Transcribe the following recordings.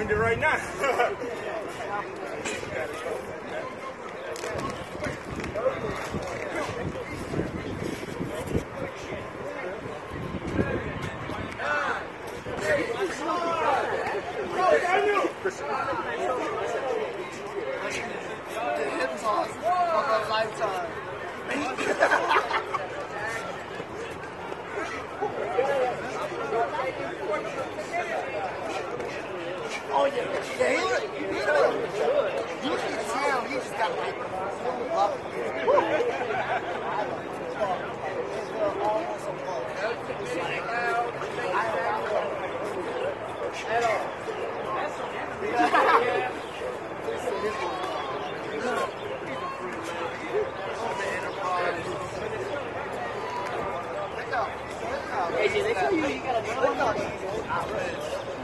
Windy right now. yeah, he look, he look. You can tell he's got like love. AJ, they tell you you gotta know.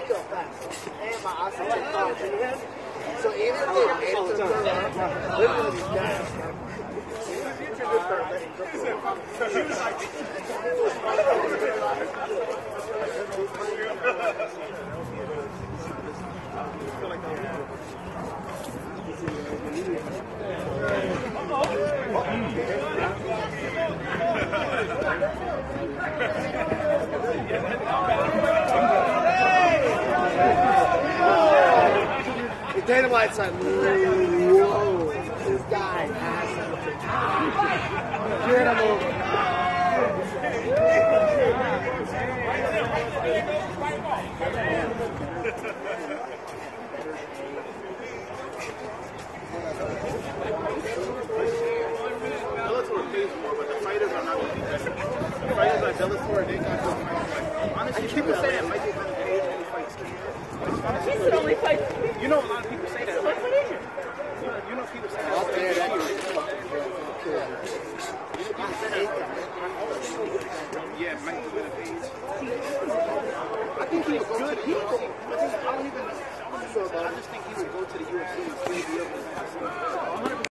mean, yeah, fast. And my eyesight is So even able to turn around, listen to these guys. The Dynamite's like, whoa, this guy has something. Get him over. Bellator pays more, but the fighters are not really better. The fighters at Bellator, they got good fighters. Honestly, people say that Mikey hasn't paid any fights. He said only fight. You know, a lot of people say that. What Right? is it? You know, you know people say Out that. there, that Yeah, Mikey would have paid. I think he's good. He, I just, I don't even. I just think he would go to the UFC and be able to.